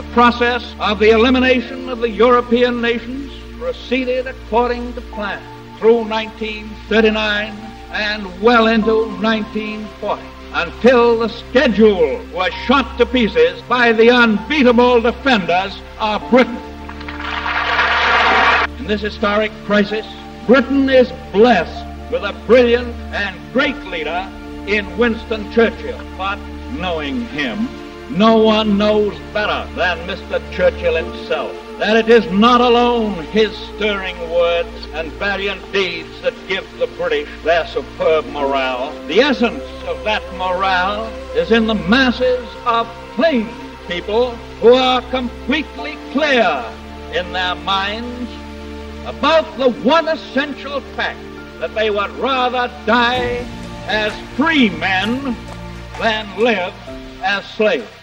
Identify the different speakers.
Speaker 1: The process of the elimination of the European nations proceeded according to plan through 1939 and well into 1940 until the schedule was shot to pieces by the unbeatable defenders of Britain. In this historic crisis, Britain is blessed with a brilliant and great leader in Winston Churchill. But knowing him, no one knows better than Mr. Churchill himself that it is not alone his stirring words and valiant deeds that give the British their superb morale. The essence of that morale is in the masses of plain people who are completely clear in their minds about the one essential fact that they would rather die as free men than live as slaves.